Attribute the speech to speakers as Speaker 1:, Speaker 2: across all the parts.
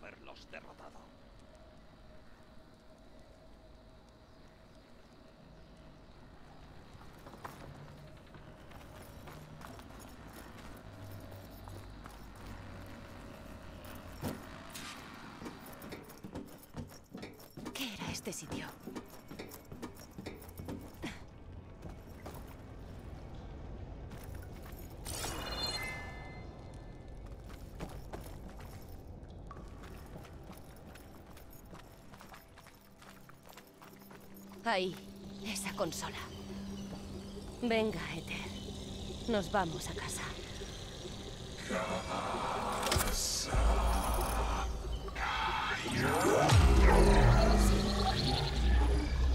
Speaker 1: Haberlos derrotado.
Speaker 2: ¿Qué era este sitio? Ahí, esa consola. Venga, Ether. Nos vamos a casa.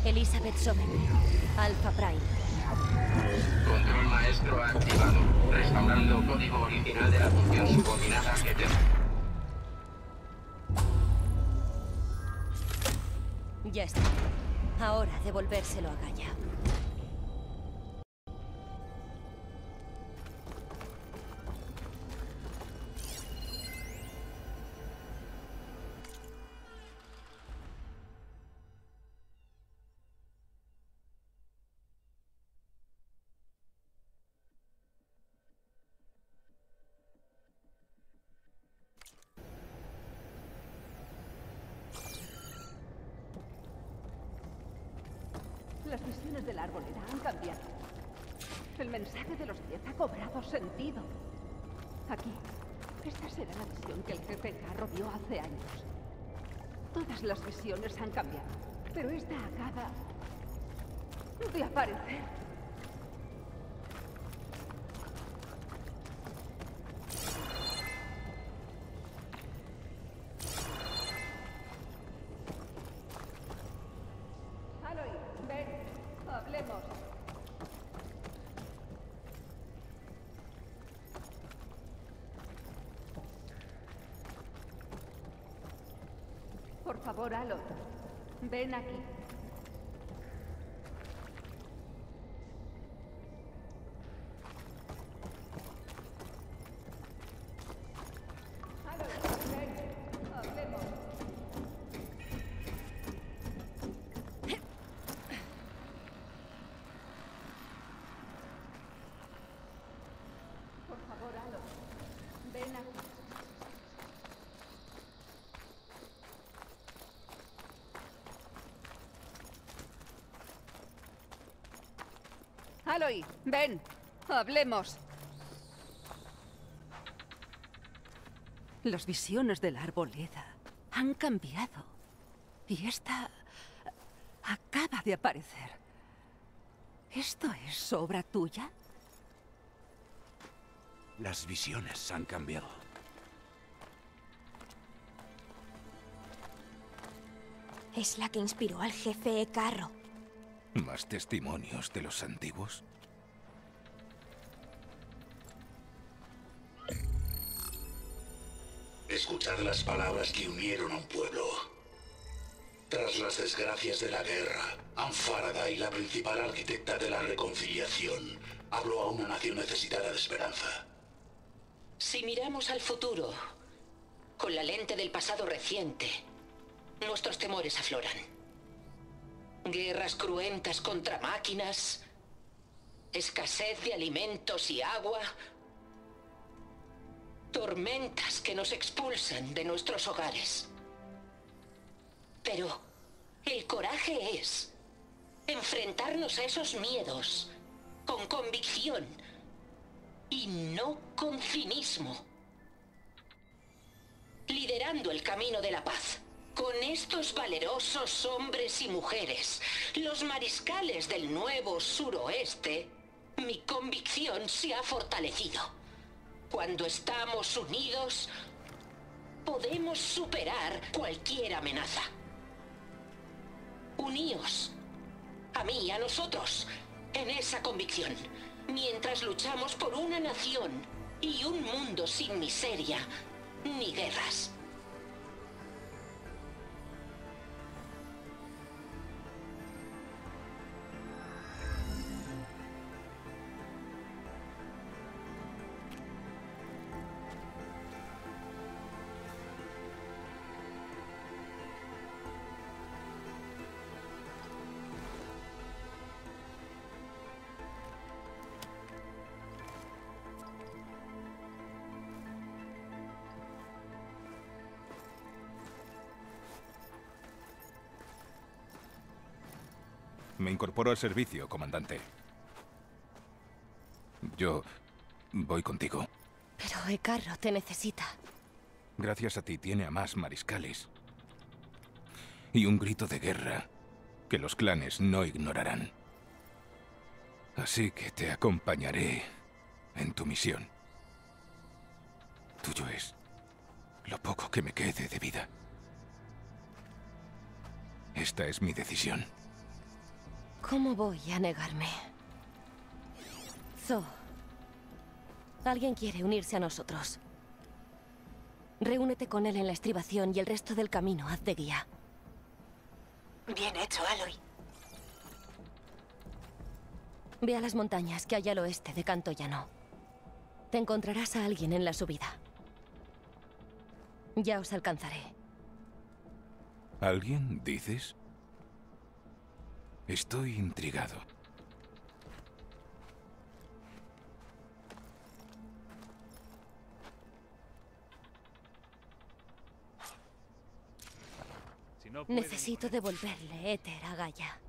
Speaker 2: Elizabeth Soben, Alpha Prime.
Speaker 3: Control maestro activado. Restaurando código original de la función subordinada Ether.
Speaker 2: Ya está. Devolvérselo a Gaia.
Speaker 4: Mensaje de los diez ha cobrado sentido. Aquí, esta será la visión que el jefe Carro hace años. Todas las visiones han cambiado, pero esta acaba de aparecer. Aloy, ven, hablemos. Por favor, Aloy, ven aquí. Aloy, ven, hablemos. Por favor, Aloy, ven aquí. Aloy, ven, hablemos. Las visiones de la arboleda han cambiado. Y esta acaba de aparecer. ¿Esto es obra tuya?
Speaker 1: Las visiones han cambiado.
Speaker 5: Es la que inspiró al jefe Carro.
Speaker 1: ¿Más testimonios de los antiguos?
Speaker 6: Escuchad las palabras que unieron a un pueblo. Tras las desgracias de la guerra, Anfaraday, la principal arquitecta de la reconciliación, habló a una nación necesitada de esperanza.
Speaker 7: Si miramos al futuro, con la lente del pasado reciente, nuestros temores afloran. Guerras cruentas contra máquinas, escasez de alimentos y agua, tormentas que nos expulsan de nuestros hogares. Pero el coraje es enfrentarnos a esos miedos con convicción y no con cinismo. Liderando el camino de la paz. Con estos valerosos hombres y mujeres, los mariscales del nuevo suroeste, mi convicción se ha fortalecido. Cuando estamos unidos, podemos superar cualquier amenaza. Uníos. A mí, a nosotros, en esa convicción, mientras luchamos por una nación y un mundo sin miseria ni guerras.
Speaker 1: Incorporo al servicio, comandante. Yo voy contigo.
Speaker 2: Pero Ecarro te necesita.
Speaker 1: Gracias a ti tiene a más mariscales. Y un grito de guerra que los clanes no ignorarán. Así que te acompañaré en tu misión. Tuyo es lo poco que me quede de vida. Esta es mi decisión.
Speaker 2: ¿Cómo voy a negarme? Zo. Alguien quiere unirse a nosotros. Reúnete con él en la estribación y el resto del camino haz de guía.
Speaker 5: Bien hecho, Aloy.
Speaker 2: Ve a las montañas que hay al oeste de Canto Llano. Te encontrarás a alguien en la subida. Ya os alcanzaré.
Speaker 1: ¿Alguien, dices? Estoy intrigado.
Speaker 2: Necesito devolverle éter a Gaia.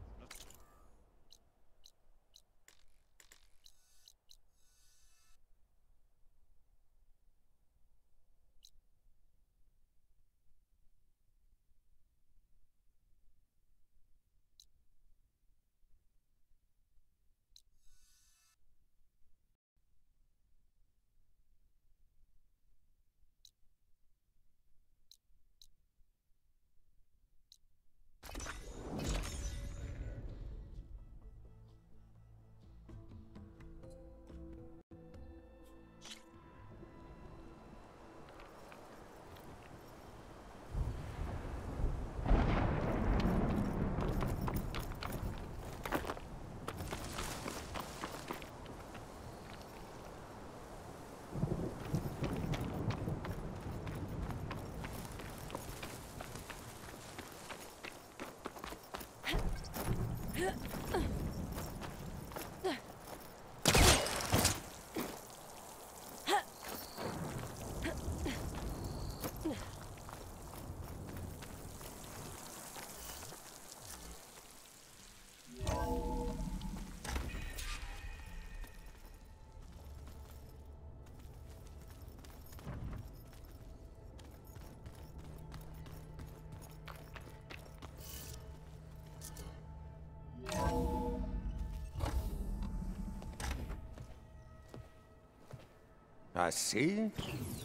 Speaker 8: ¿Así?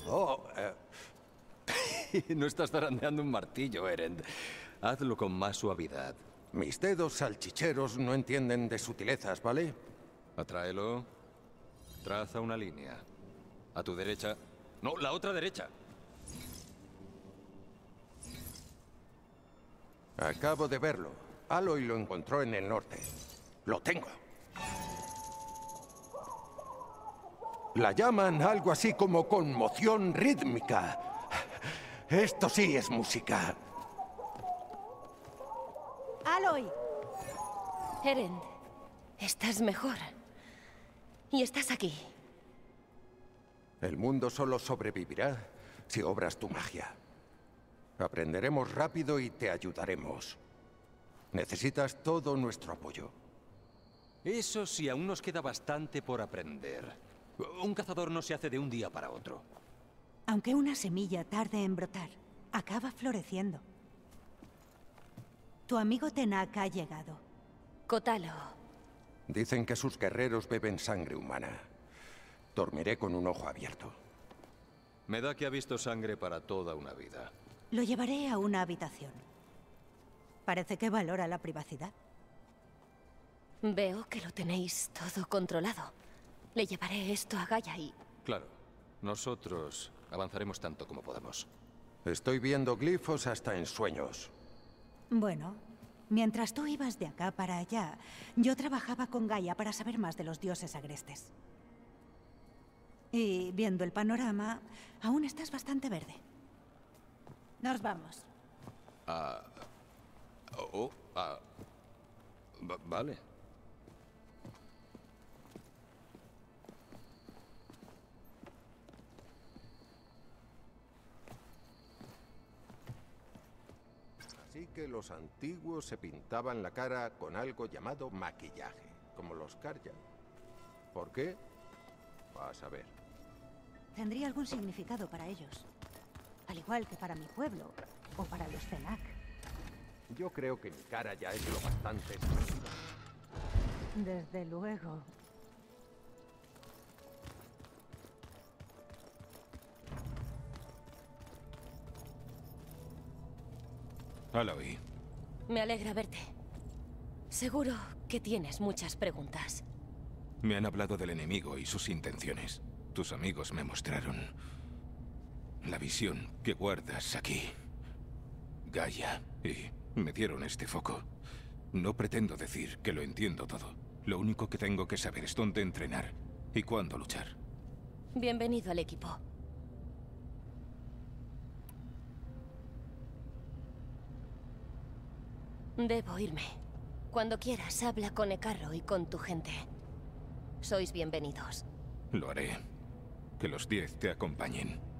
Speaker 8: Oh, eh, no estás zarandeando un martillo, Erend. Hazlo con más suavidad.
Speaker 9: Mis dedos salchicheros no entienden de sutilezas, ¿vale?
Speaker 8: Atráelo. Traza una línea. A tu derecha. No, la otra derecha.
Speaker 9: Acabo de verlo. Aloy lo encontró en el norte. Lo tengo. La llaman algo así como conmoción rítmica. Esto sí es música.
Speaker 2: ¡Aloy! Eren, estás mejor. Y estás aquí.
Speaker 9: El mundo solo sobrevivirá si obras tu magia. Aprenderemos rápido y te ayudaremos. Necesitas todo nuestro apoyo.
Speaker 8: Eso sí, aún nos queda bastante por aprender. Un cazador no se hace de un día para otro.
Speaker 10: Aunque una semilla tarde en brotar, acaba floreciendo. Tu amigo Tenak ha llegado.
Speaker 2: Kotalo.
Speaker 9: Dicen que sus guerreros beben sangre humana. Dormiré con un ojo abierto.
Speaker 8: Me da que ha visto sangre para toda una vida.
Speaker 10: Lo llevaré a una habitación. Parece que valora la privacidad.
Speaker 2: Veo que lo tenéis todo controlado. Le llevaré esto a Gaia y...
Speaker 8: Claro. Nosotros avanzaremos tanto como podamos.
Speaker 9: Estoy viendo glifos hasta en sueños.
Speaker 10: Bueno, mientras tú ibas de acá para allá, yo trabajaba con Gaia para saber más de los dioses agrestes. Y viendo el panorama, aún estás bastante verde. Nos vamos.
Speaker 8: Ah... oh, ah... vale.
Speaker 9: Así que los antiguos se pintaban la cara con algo llamado maquillaje, como los Karja. ¿Por qué? Vas a ver.
Speaker 10: Tendría algún significado para ellos. Al igual que para mi pueblo o para los Zenak.
Speaker 9: Yo creo que mi cara ya es lo bastante.
Speaker 10: Desde luego.
Speaker 1: Aloy,
Speaker 2: Me alegra verte. Seguro que tienes muchas preguntas.
Speaker 1: me han hablado del enemigo y sus intenciones. Tus amigos me mostraron la visión que guardas aquí. Gaia. Y me dieron este foco. No pretendo decir que lo entiendo todo. Lo único que tengo que saber es dónde entrenar y cuándo luchar.
Speaker 2: Bienvenido al equipo. Debo irme. Cuando quieras, habla con Ecarro y con tu gente. Sois bienvenidos.
Speaker 1: Lo haré. Que los diez te acompañen.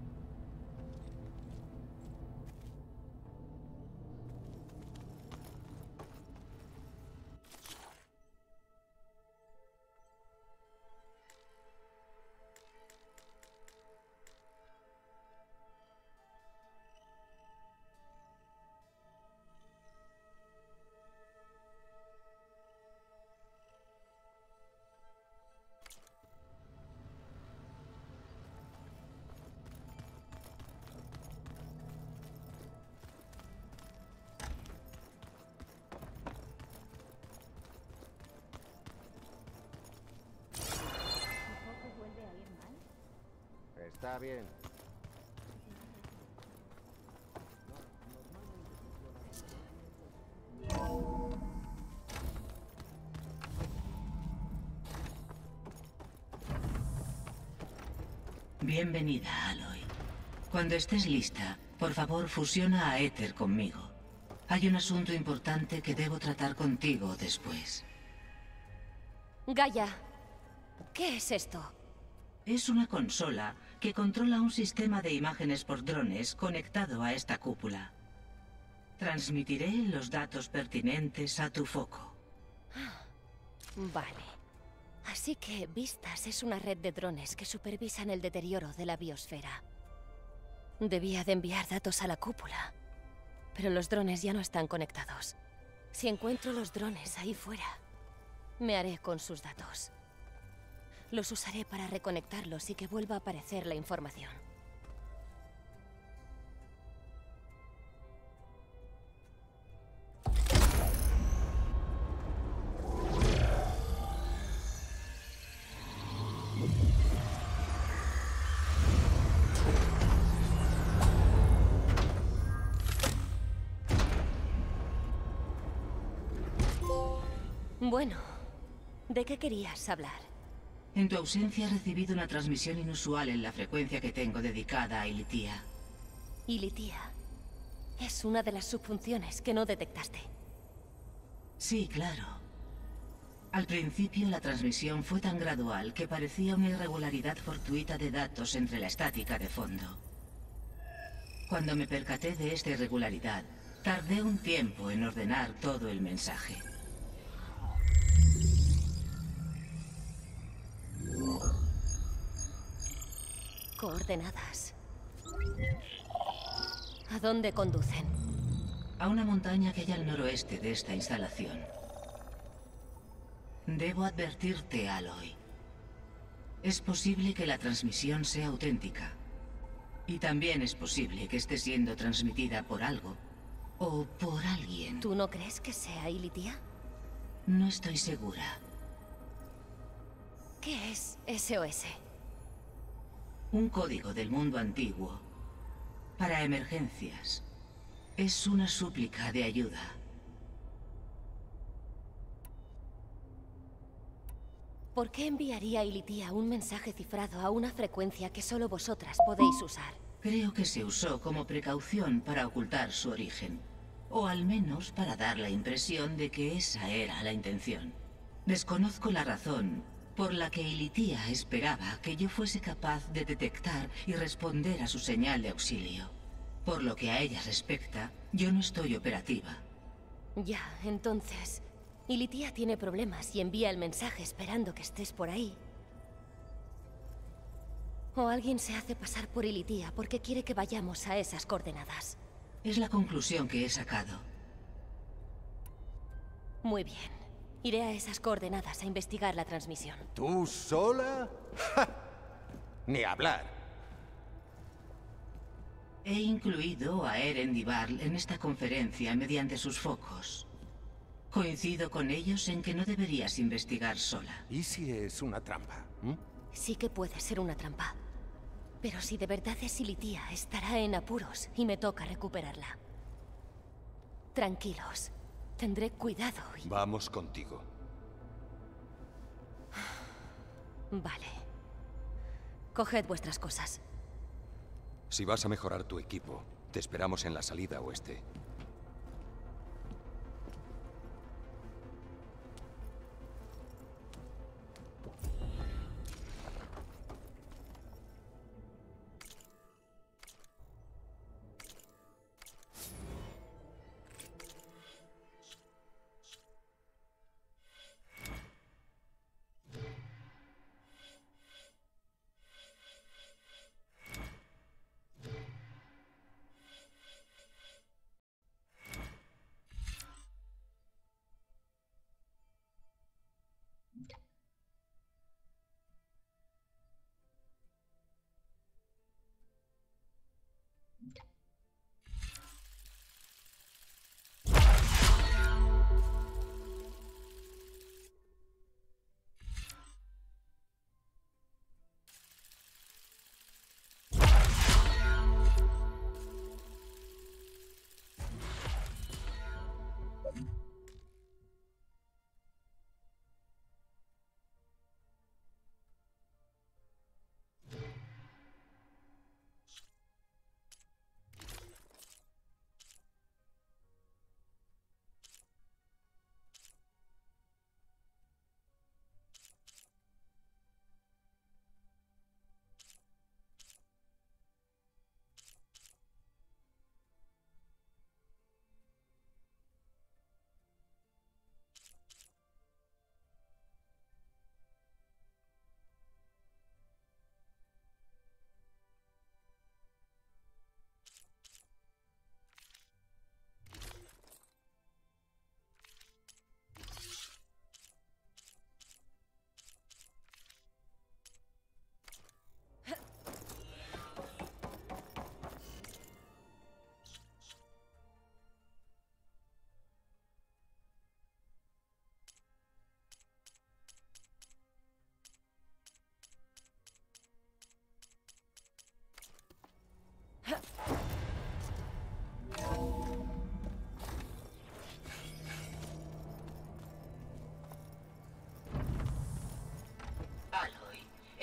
Speaker 11: Bienvenida, Aloy. Cuando estés lista, por favor fusiona a Éter conmigo. Hay un asunto importante que debo tratar contigo después.
Speaker 2: Gaia, ¿qué es esto?
Speaker 11: Es una consola que controla un sistema de imágenes por drones conectado a esta cúpula. Transmitiré los datos pertinentes a tu foco.
Speaker 2: Vale. Así que Vistas es una red de drones que supervisan el deterioro de la biosfera. Debía de enviar datos a la cúpula, pero los drones ya no están conectados. Si encuentro los drones ahí fuera, me haré con sus datos. Los usaré para reconectarlos y que vuelva a aparecer la información. Bueno, ¿de qué querías hablar?
Speaker 11: En tu ausencia he recibido una transmisión inusual en la frecuencia que tengo dedicada a Ilitia.
Speaker 2: Ilitia. Es una de las subfunciones que no detectaste.
Speaker 11: Sí, claro. Al principio la transmisión fue tan gradual que parecía una irregularidad fortuita de datos entre la estática de fondo. Cuando me percaté de esta irregularidad, tardé un tiempo en ordenar todo el mensaje.
Speaker 2: Coordenadas. ¿A dónde conducen?
Speaker 11: A una montaña que hay al noroeste de esta instalación. Debo advertirte, Aloy. Es posible que la transmisión sea auténtica. Y también es posible que esté siendo transmitida por algo. O por alguien.
Speaker 2: ¿Tú no crees que sea Ilitia?
Speaker 11: No estoy segura.
Speaker 2: ¿Qué es SOS?
Speaker 11: Un código del mundo antiguo. Para emergencias. Es una súplica de ayuda.
Speaker 2: ¿Por qué enviaría Ilitia un mensaje cifrado a una frecuencia que solo vosotras podéis usar?
Speaker 11: Creo que se usó como precaución para ocultar su origen. O al menos para dar la impresión de que esa era la intención. Desconozco la razón por la que Ilitia esperaba que yo fuese capaz de detectar y responder a su señal de auxilio. Por lo que a ella respecta, yo no estoy operativa.
Speaker 2: Ya, entonces... Ilitia tiene problemas y envía el mensaje esperando que estés por ahí. O alguien se hace pasar por Ilitia porque quiere que vayamos a esas coordenadas.
Speaker 11: Es la conclusión que he sacado.
Speaker 2: Muy bien. Iré a esas coordenadas a investigar la transmisión.
Speaker 9: ¿Tú sola? ¡Ja! Ni hablar.
Speaker 11: He incluido a Eren y Barl en esta conferencia mediante sus focos. Coincido con ellos en que no deberías investigar sola.
Speaker 9: ¿Y si es una trampa? ¿Mm?
Speaker 2: Sí que puede ser una trampa. Pero si de verdad es Ilitia, estará en apuros y me toca recuperarla. Tranquilos. Tendré cuidado y...
Speaker 8: Vamos contigo.
Speaker 2: Vale. Coged vuestras cosas.
Speaker 8: Si vas a mejorar tu equipo, te esperamos en la salida oeste.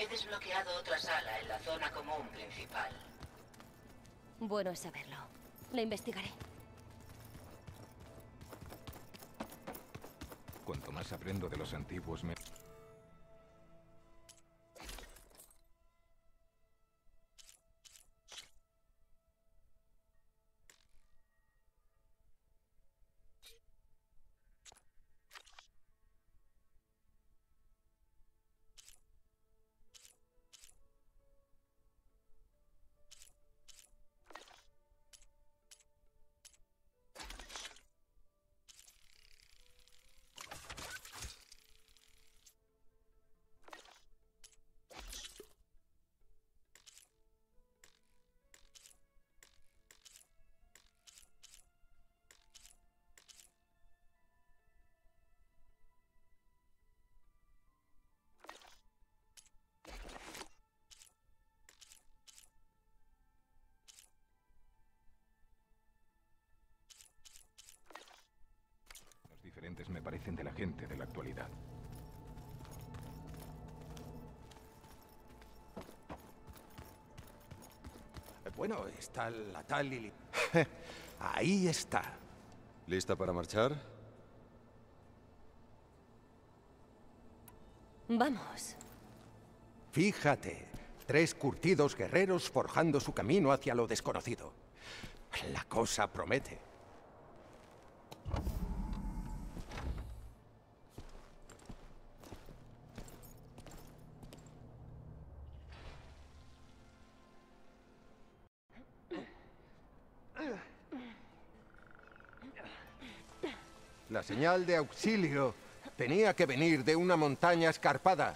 Speaker 11: He desbloqueado otra sala en la zona común principal.
Speaker 2: Bueno es saberlo. La investigaré.
Speaker 1: Cuanto más aprendo de los antiguos, me... Me parecen de la gente de la actualidad.
Speaker 9: Bueno, está la tal Lili. Ahí está.
Speaker 8: ¿Lista para marchar?
Speaker 2: Vamos.
Speaker 9: Fíjate, tres curtidos guerreros forjando su camino hacia lo desconocido. La cosa promete. La señal de auxilio tenía que venir de una montaña escarpada.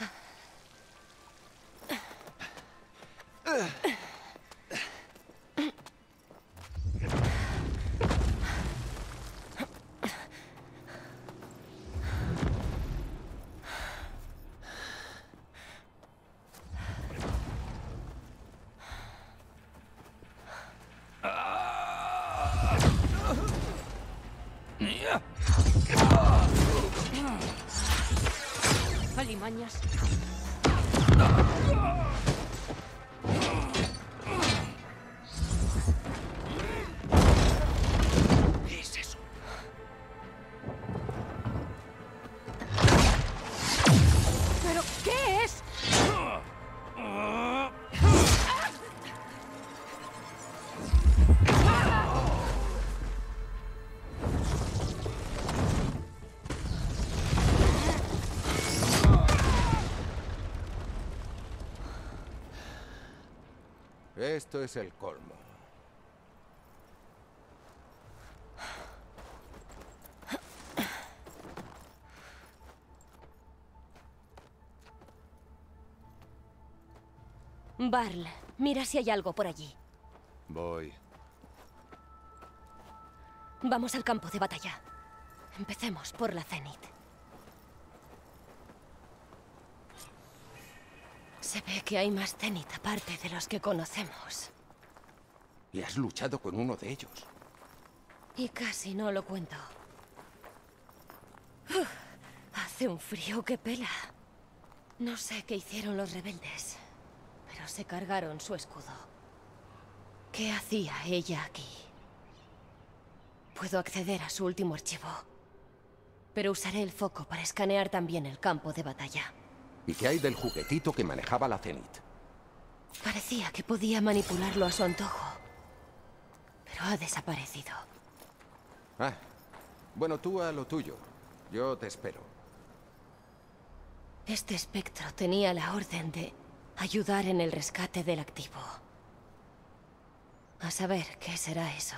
Speaker 9: Esto es el colmo.
Speaker 2: Barl, mira si hay algo por allí.
Speaker 8: Voy.
Speaker 2: Vamos al campo de batalla. Empecemos por la Zenith. Se ve que hay más Zenith aparte de los que conocemos.
Speaker 9: Y has luchado con uno de ellos.
Speaker 2: Y casi no lo cuento. Uf, hace un frío que pela. No sé qué hicieron los rebeldes, pero se cargaron su escudo. ¿Qué hacía ella aquí? Puedo acceder a su último archivo. Pero usaré el foco para escanear también el campo de batalla.
Speaker 9: ¿Y qué hay del juguetito que manejaba la Zenith?
Speaker 2: Parecía que podía manipularlo a su antojo. Pero ha desaparecido.
Speaker 9: Ah, bueno, tú a lo tuyo. Yo te espero.
Speaker 2: Este espectro tenía la orden de ayudar en el rescate del activo. A saber qué será eso.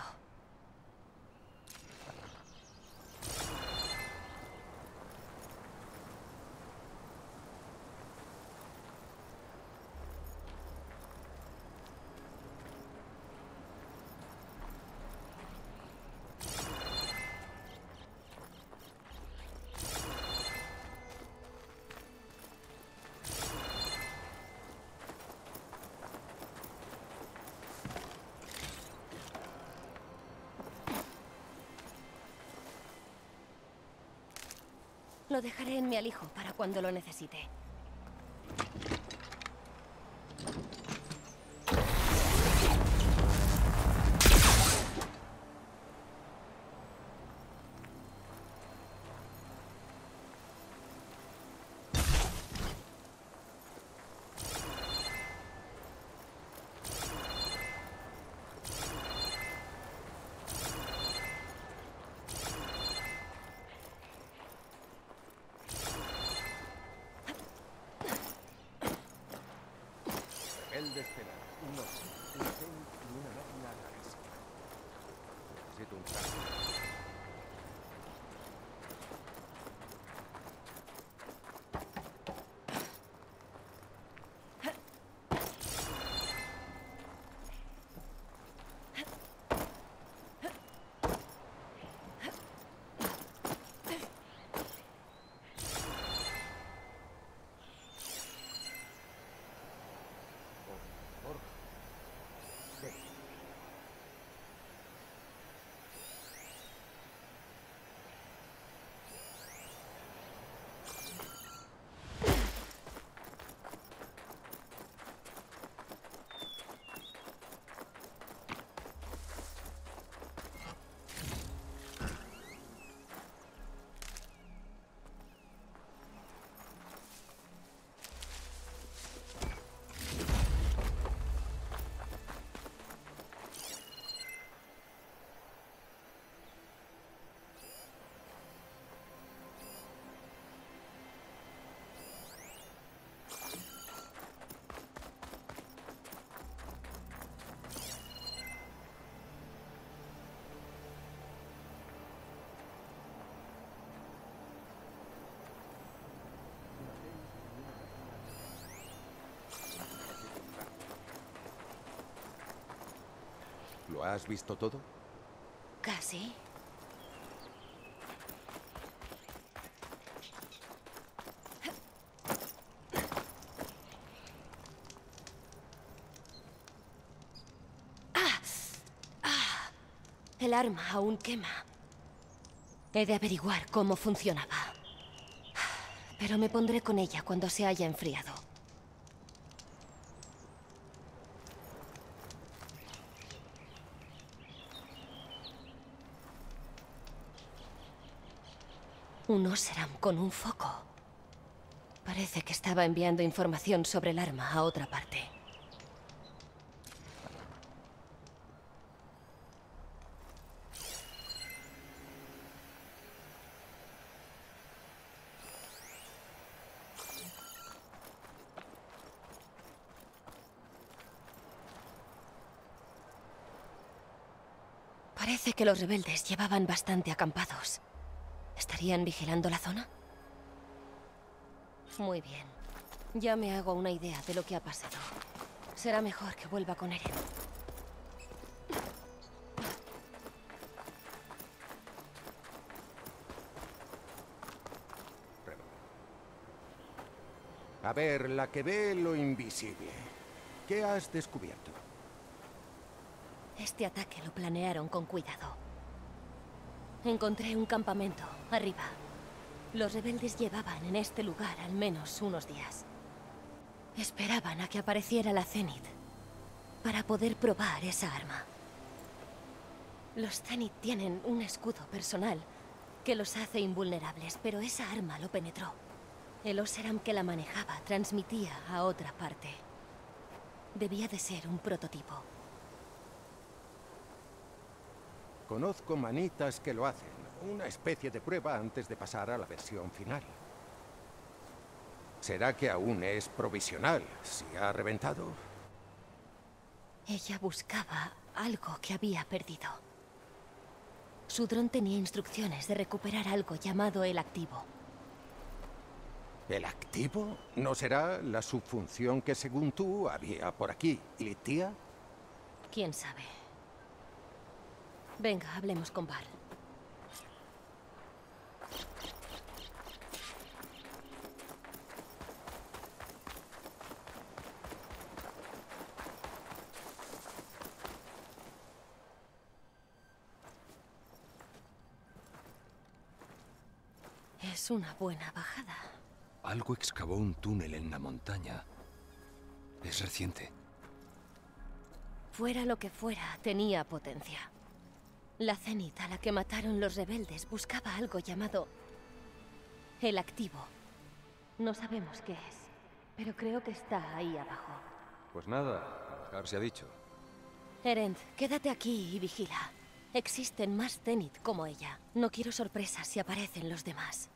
Speaker 2: Lo dejaré en mi alijo para cuando lo necesite.
Speaker 9: ¿Lo has visto todo?
Speaker 2: Casi. ¡Ah! ¡Ah! El arma aún quema. He de averiguar cómo funcionaba. Pero me pondré con ella cuando se haya enfriado. Un Oseram con un foco. Parece que estaba enviando información sobre el arma a otra parte. Parece que los rebeldes llevaban bastante acampados. ¿Estarían vigilando la zona? Muy bien. Ya me hago una idea de lo que ha pasado. Será mejor que vuelva con Eren.
Speaker 9: A ver, la que ve lo invisible. ¿Qué has descubierto?
Speaker 2: Este ataque lo planearon con cuidado. Encontré un campamento, arriba. Los rebeldes llevaban en este lugar al menos unos días. Esperaban a que apareciera la Zenith para poder probar esa arma. Los Zenith tienen un escudo personal que los hace invulnerables, pero esa arma lo penetró. El Oseram que la manejaba transmitía a otra parte. Debía de ser un prototipo.
Speaker 9: Conozco manitas que lo hacen. Una especie de prueba antes de pasar a la versión final. ¿Será que aún es provisional? Si ha reventado.
Speaker 2: Ella buscaba algo que había perdido. Su dron tenía instrucciones de recuperar algo llamado el activo.
Speaker 9: ¿El activo? ¿No será la subfunción que según tú había por aquí, Litia?
Speaker 2: ¿Quién sabe? Venga, hablemos con Val. Es una buena bajada.
Speaker 8: Algo excavó un túnel en la montaña. Es reciente.
Speaker 2: Fuera lo que fuera, tenía potencia. La Zenith a la que mataron los rebeldes buscaba algo llamado... El activo. No sabemos qué es, pero creo que está ahí abajo.
Speaker 8: Pues nada, Har se ha dicho.
Speaker 2: Erend, quédate aquí y vigila. Existen más Zenith como ella. No quiero sorpresas si aparecen los demás.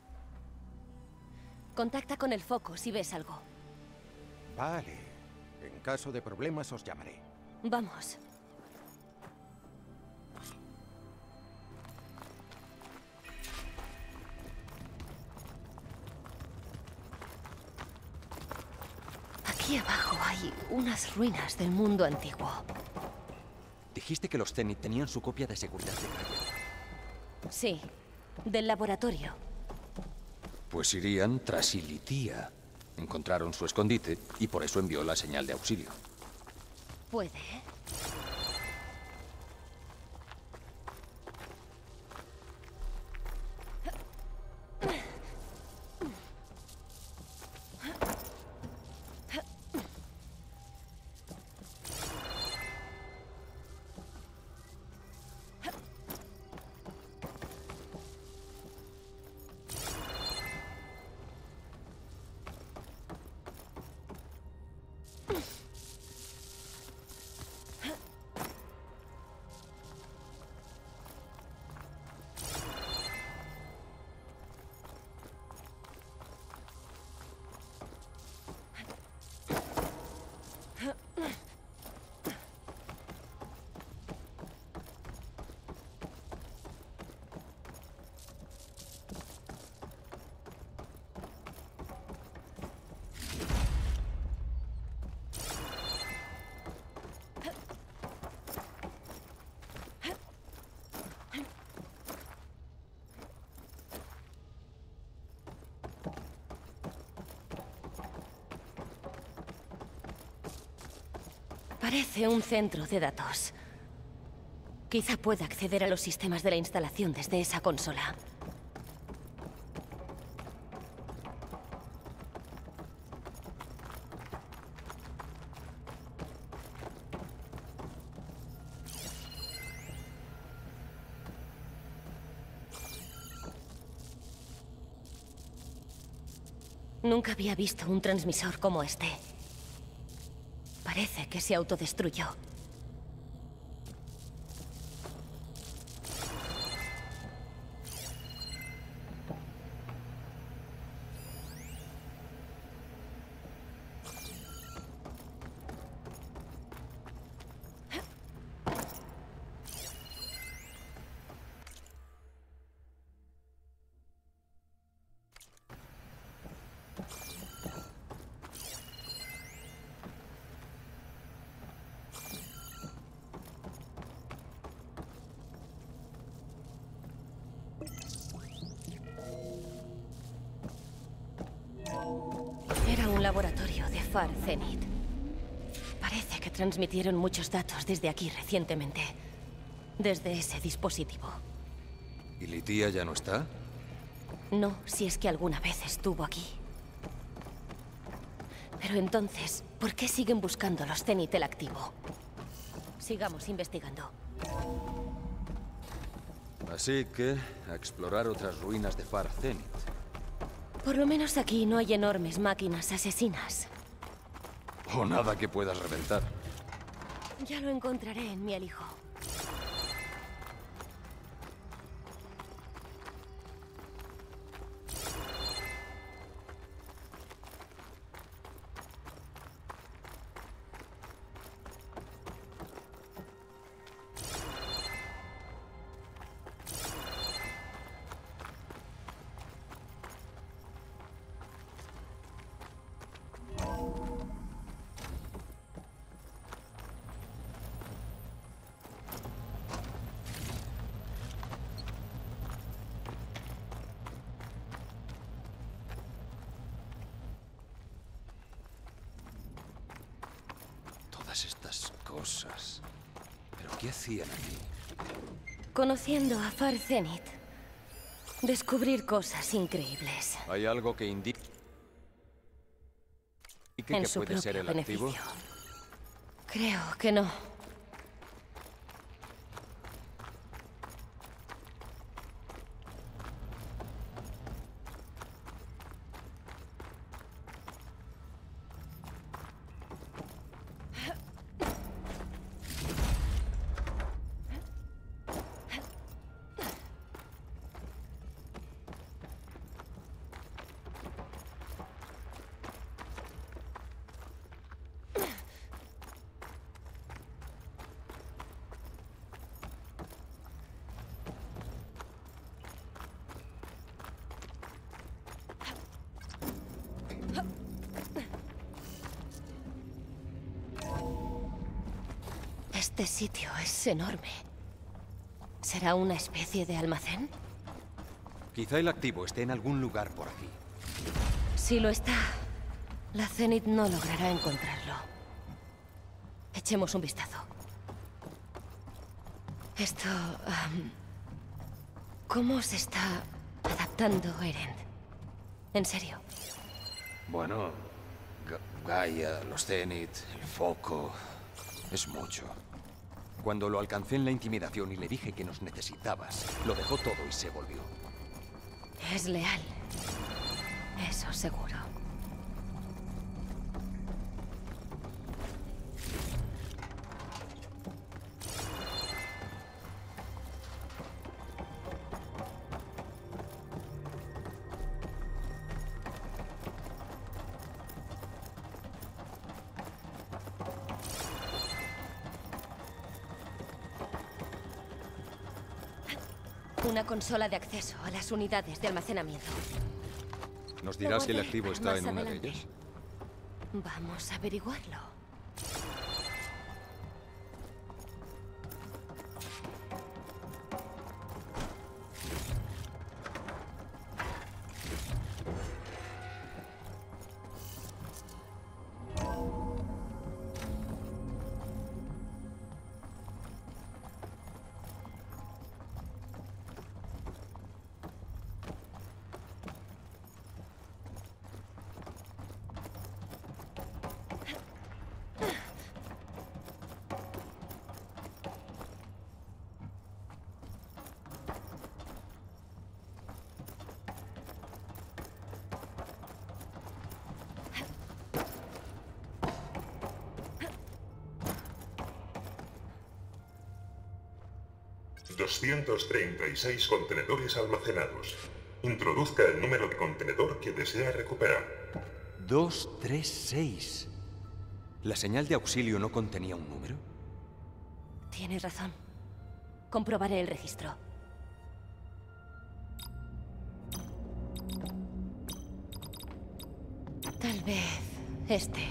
Speaker 2: Contacta con el foco si ves algo.
Speaker 9: Vale. En caso de problemas os llamaré.
Speaker 2: Vamos. Aquí abajo hay unas ruinas del mundo antiguo.
Speaker 8: Dijiste que los Zenith tenían su copia de seguridad de.
Speaker 2: Sí, del laboratorio.
Speaker 8: Pues irían tras Ilitia. Encontraron su escondite y por eso envió la señal de auxilio.
Speaker 2: Puede. Oof. Parece un centro de datos. Quizá pueda acceder a los sistemas de la instalación desde esa consola. Nunca había visto un transmisor como este. Parece que se autodestruyó. Transmitieron muchos datos desde aquí recientemente. Desde ese dispositivo.
Speaker 8: ¿Y Litia ya no está?
Speaker 2: No, si es que alguna vez estuvo aquí. Pero entonces, ¿por qué siguen buscando los Zenith el activo? Sigamos investigando.
Speaker 8: Así que, a explorar otras ruinas de Far Zenith.
Speaker 2: Por lo menos aquí no hay enormes máquinas asesinas.
Speaker 8: O nada que puedas reventar.
Speaker 2: Ya lo encontraré en mi alijo.
Speaker 8: Cosas. ¿Pero qué hacían aquí?
Speaker 2: Conociendo a Far Zenith, descubrir cosas increíbles.
Speaker 8: ¿Hay algo que indique que
Speaker 2: en su
Speaker 8: puede ser el activo?
Speaker 2: beneficio. Creo que no. Este sitio es enorme. ¿Será una especie de almacén?
Speaker 8: Quizá el activo esté en algún lugar por aquí.
Speaker 2: Si lo está, la Zenith no logrará encontrarlo. Echemos un vistazo. Esto... ¿Cómo se está adaptando Eren? ¿En serio?
Speaker 8: Bueno, Ga- Gaia, los Zenith, el foco. Es mucho. Cuando lo alcancé en la intimidación y le dije que nos necesitabas, lo dejó todo y se volvió.
Speaker 2: Es leal. Eso seguro. Consola de acceso a las unidades de almacenamiento.
Speaker 8: ¿Nos dirás si el activo está en una de ellas?
Speaker 2: Vamos a averiguarlo.
Speaker 12: 236 contenedores almacenados. Introduzca el número de contenedor que desea recuperar.
Speaker 8: 236. ¿La señal de auxilio no contenía un número?
Speaker 2: Tienes razón. Comprobaré el registro. Tal vez este.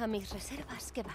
Speaker 2: A mis reservas, ¿qué va?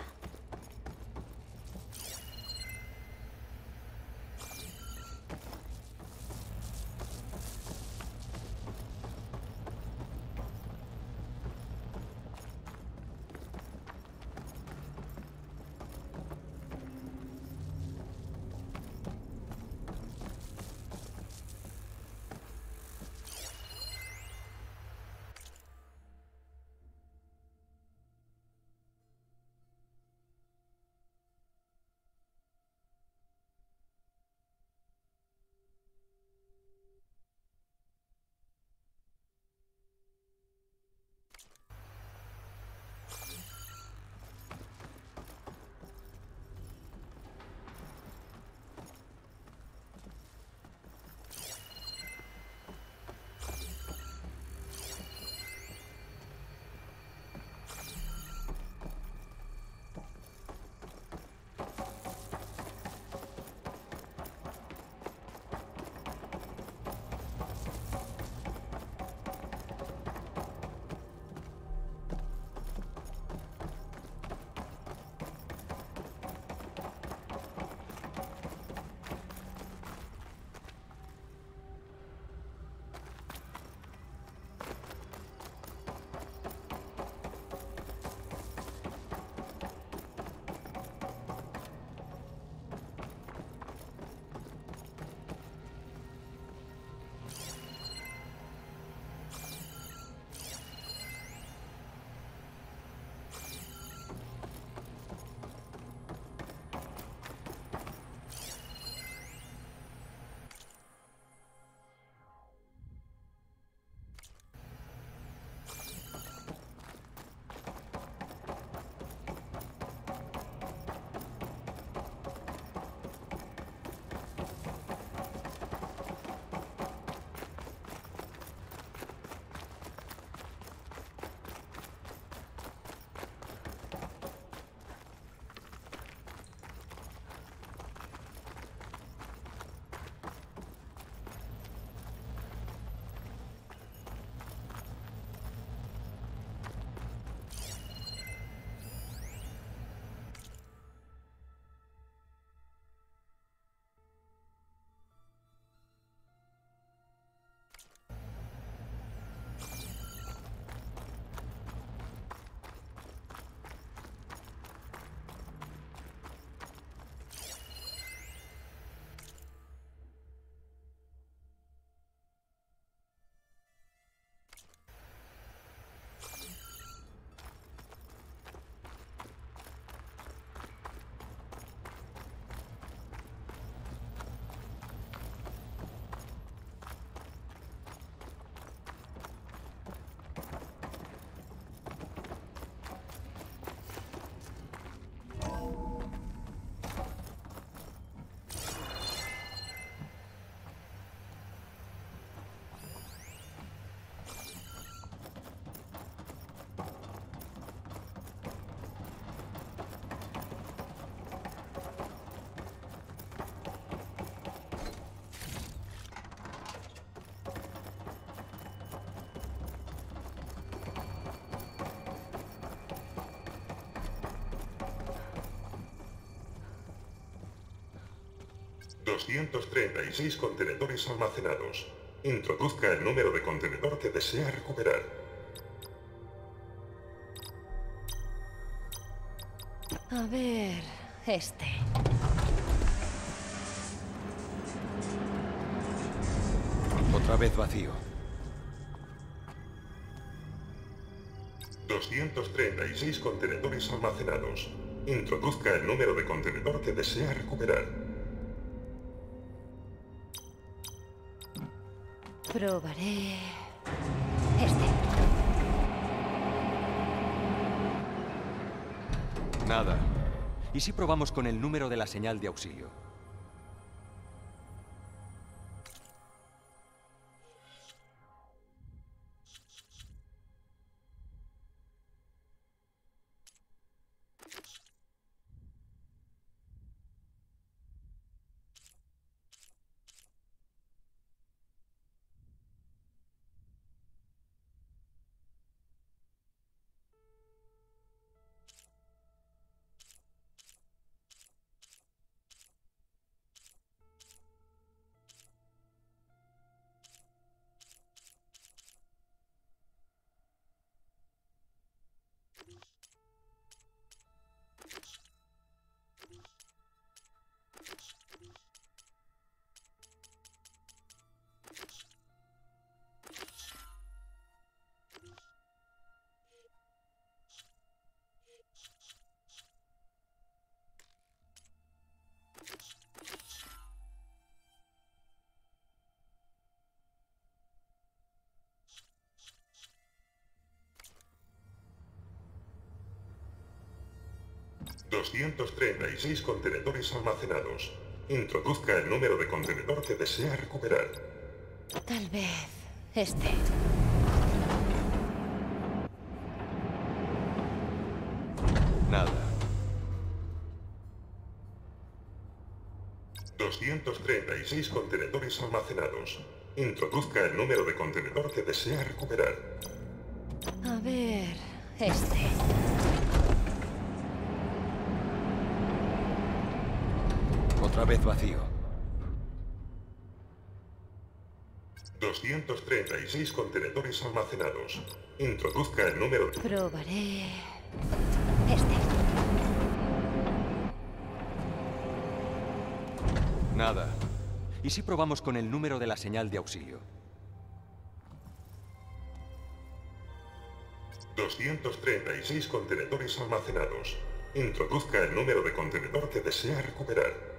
Speaker 12: 236 contenedores almacenados. Introduzca el número de contenedor que desea recuperar.
Speaker 2: A ver, este.
Speaker 8: Otra vez vacío.
Speaker 12: 236 contenedores almacenados. Introduzca el número de contenedor que desea recuperar.
Speaker 2: Probaré... Este.
Speaker 8: Nada. ¿Y si probamos con el número de la señal de auxilio?
Speaker 12: ...236 contenedores almacenados. Introduzca el número de contenedor que desea recuperar.
Speaker 2: Tal vez este.
Speaker 8: Nada.
Speaker 12: 236 contenedores almacenados. Introduzca el número de contenedor que desea recuperar.
Speaker 2: A ver, este.
Speaker 8: Otra vez vacío.
Speaker 12: 236 contenedores almacenados. Introduzca el número...
Speaker 2: Probaré... Este.
Speaker 8: Nada. ¿Y si probamos con el número de la señal de auxilio?
Speaker 12: 236 contenedores almacenados. Introduzca el número de contenedor que desea recuperar.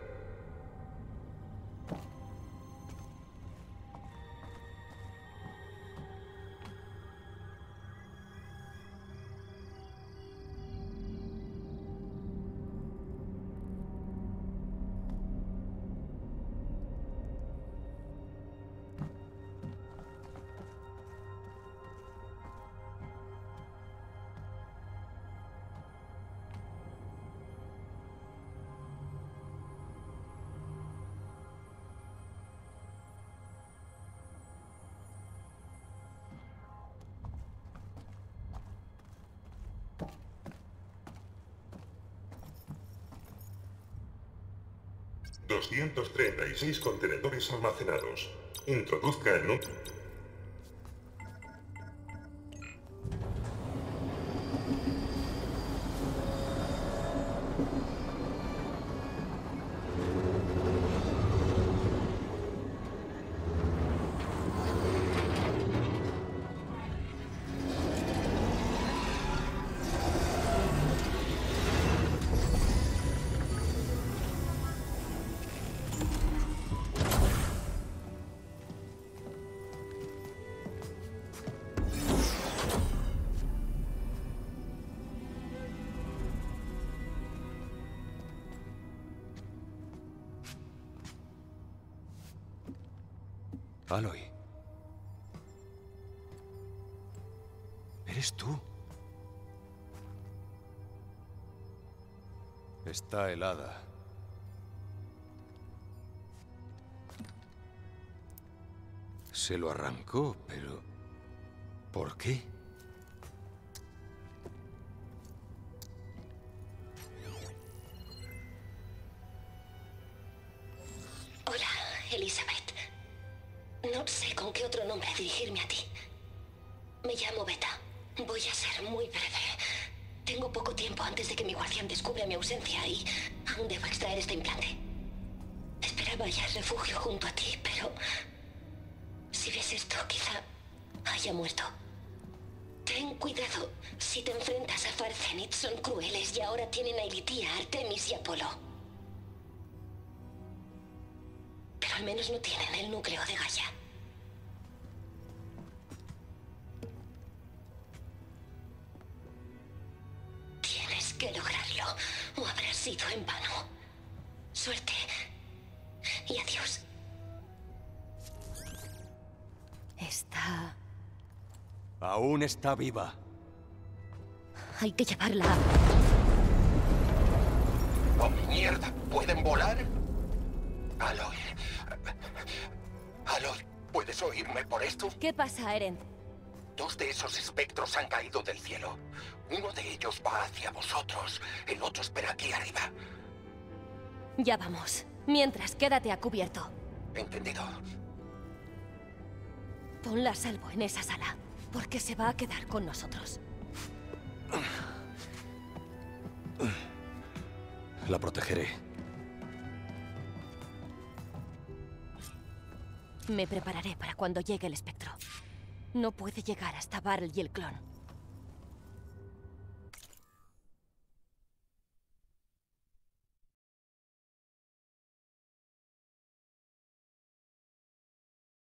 Speaker 12: ...236 contenedores almacenados. Introduzca el número...
Speaker 8: Se lo arrancó, pero... ¿Por qué?
Speaker 2: Este implante. Esperaba hallar refugio junto a ti, pero... Si ves esto, quizá haya muerto. Ten cuidado. Si te enfrentas a Farzenit, son crueles y ahora tienen a Ilitía, Artemis y Apolo. Pero al menos no tienen el núcleo de Gaia. Tienes que lograrlo, o habrá sido en vano. Suerte. Y adiós.
Speaker 13: Está...
Speaker 8: Aún está viva.
Speaker 13: Hay que llevarla.
Speaker 9: ¡Oh, mierda! ¿Pueden volar? Aloy. Aloy, ¿puedes oírme por esto?
Speaker 13: ¿Qué pasa, Eren?
Speaker 9: Dos de esos espectros han caído del cielo. Uno de ellos va hacia vosotros. El otro espera aquí arriba.
Speaker 13: Ya vamos. Mientras, quédate a cubierto.
Speaker 9: Entendido.
Speaker 13: Ponla a salvo en esa sala, porque se va a quedar con nosotros.
Speaker 8: La protegeré.
Speaker 13: Me prepararé para cuando llegue el espectro. No puede llegar hasta Barrel y el clon.